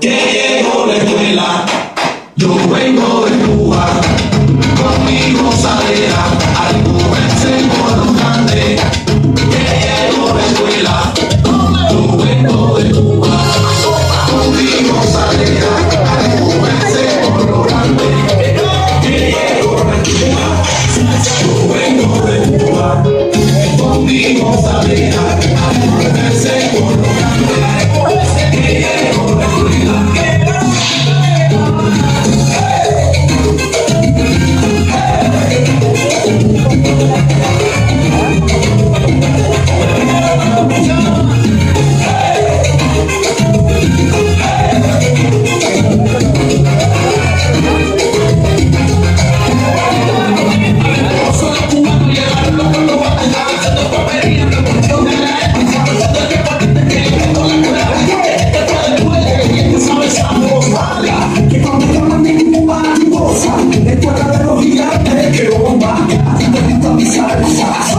que llegó la escuela, yo vengo de Cuba, conmigo salera, al moverse por los grandes, que llegó la escuela, yo vengo de Cuba, conmigo salera. Sorry.